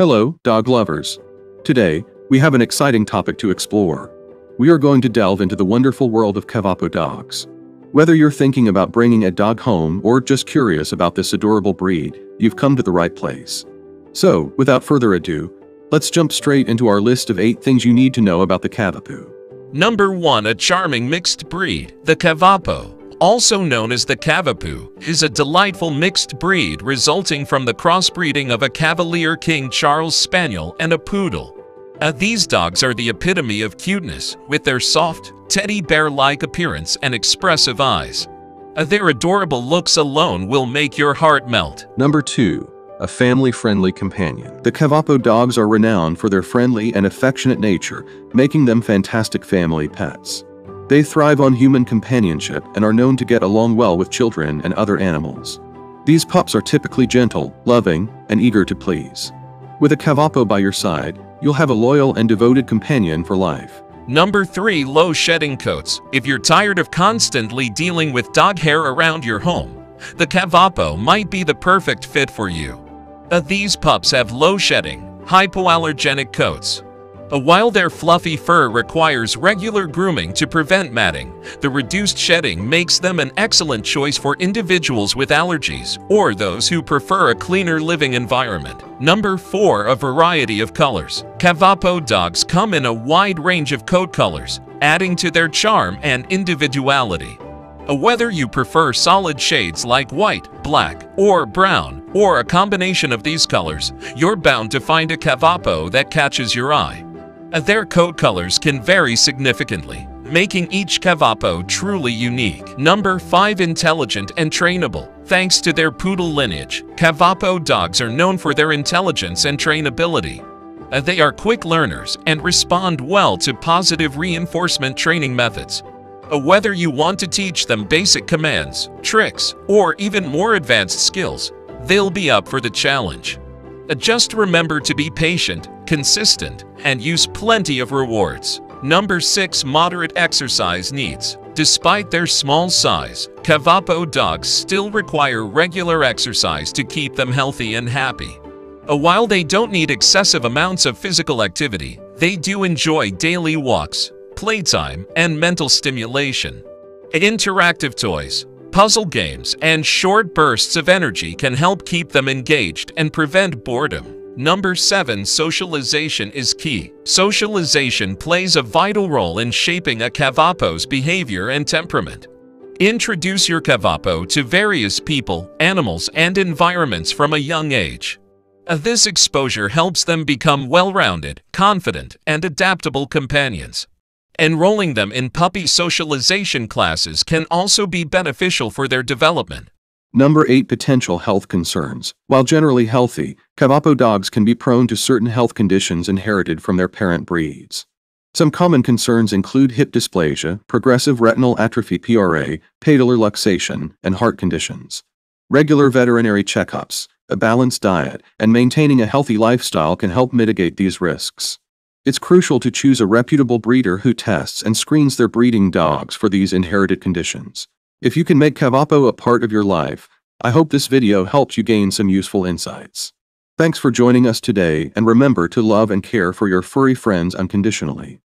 Hello, dog lovers. Today, we have an exciting topic to explore. We are going to delve into the wonderful world of Cavapo dogs. Whether you're thinking about bringing a dog home or just curious about this adorable breed, you've come to the right place. So, without further ado, let's jump straight into our list of 8 things you need to know about the Cavapoo. Number 1 A charming mixed breed, the Cavapo also known as the Cavapoo, is a delightful mixed breed resulting from the crossbreeding of a Cavalier King Charles Spaniel and a Poodle. Uh, these dogs are the epitome of cuteness, with their soft, teddy bear-like appearance and expressive eyes. Uh, their adorable looks alone will make your heart melt. Number 2. A family-friendly companion. The Cavapo dogs are renowned for their friendly and affectionate nature, making them fantastic family pets. They thrive on human companionship and are known to get along well with children and other animals. These pups are typically gentle, loving, and eager to please. With a Cavapo by your side, you'll have a loyal and devoted companion for life. Number 3. Low shedding coats. If you're tired of constantly dealing with dog hair around your home, the Cavapo might be the perfect fit for you. Uh, these pups have low shedding, hypoallergenic coats, while their fluffy fur requires regular grooming to prevent matting, the reduced shedding makes them an excellent choice for individuals with allergies or those who prefer a cleaner living environment. Number 4. A variety of colors. Cavapo dogs come in a wide range of coat colors, adding to their charm and individuality. Whether you prefer solid shades like white, black, or brown, or a combination of these colors, you're bound to find a Cavapo that catches your eye. Uh, their coat colors can vary significantly, making each Cavapo truly unique. Number 5 Intelligent and Trainable Thanks to their poodle lineage, Cavapo dogs are known for their intelligence and trainability. Uh, they are quick learners and respond well to positive reinforcement training methods. Uh, whether you want to teach them basic commands, tricks, or even more advanced skills, they'll be up for the challenge. Just remember to be patient, consistent, and use plenty of rewards. Number 6. Moderate exercise needs. Despite their small size, Cavapo dogs still require regular exercise to keep them healthy and happy. Uh, while they don't need excessive amounts of physical activity, they do enjoy daily walks, playtime, and mental stimulation. Interactive toys, Puzzle games and short bursts of energy can help keep them engaged and prevent boredom. Number 7. Socialization is key. Socialization plays a vital role in shaping a Cavapo's behavior and temperament. Introduce your Cavapo to various people, animals, and environments from a young age. Uh, this exposure helps them become well-rounded, confident, and adaptable companions. Enrolling them in puppy socialization classes can also be beneficial for their development. Number 8 Potential Health Concerns While generally healthy, Cavapo dogs can be prone to certain health conditions inherited from their parent breeds. Some common concerns include hip dysplasia, progressive retinal atrophy PRA, patellar luxation, and heart conditions. Regular veterinary checkups, a balanced diet, and maintaining a healthy lifestyle can help mitigate these risks. It's crucial to choose a reputable breeder who tests and screens their breeding dogs for these inherited conditions. If you can make Cavapo a part of your life, I hope this video helped you gain some useful insights. Thanks for joining us today and remember to love and care for your furry friends unconditionally.